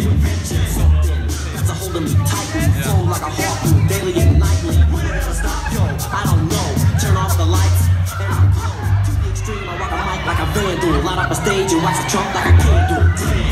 That's a holding me like a harpoon, daily and nightly. Stop, yo. I don't know. Turn off the lights and I go to the extreme. I rock a mic like a vandal, light up a stage and watch the trunk like a candle.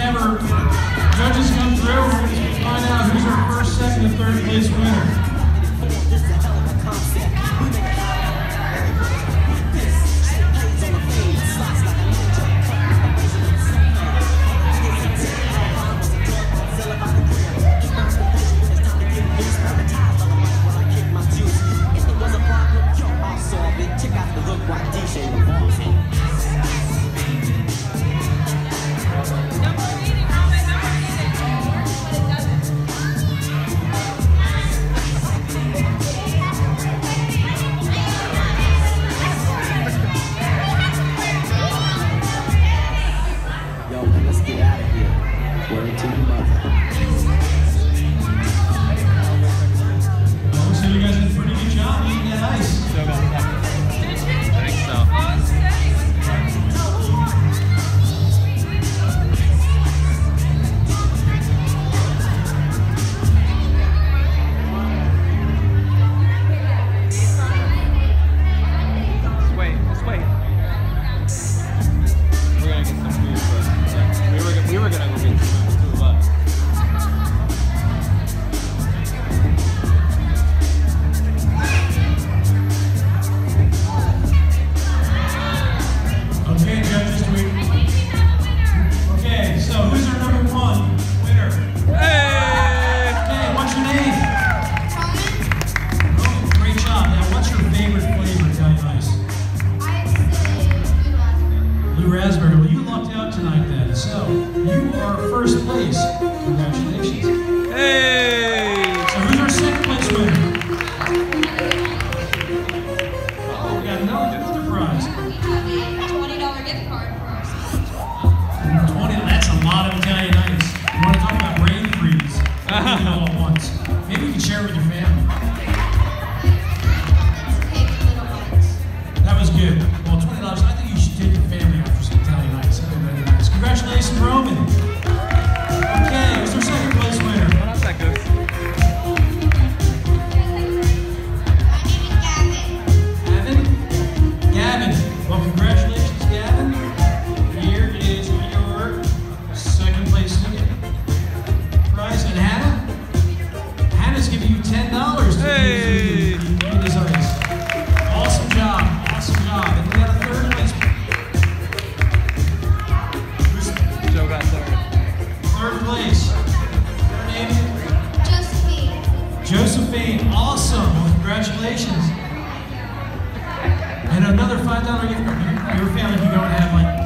whenever judges come through, we're going to find out who's our first, second, and third place winner. Asbury. Well, you lucked out tonight then. So you are first place. Congratulations. Congratulations. And another five dollar gift card. Your family can go and have like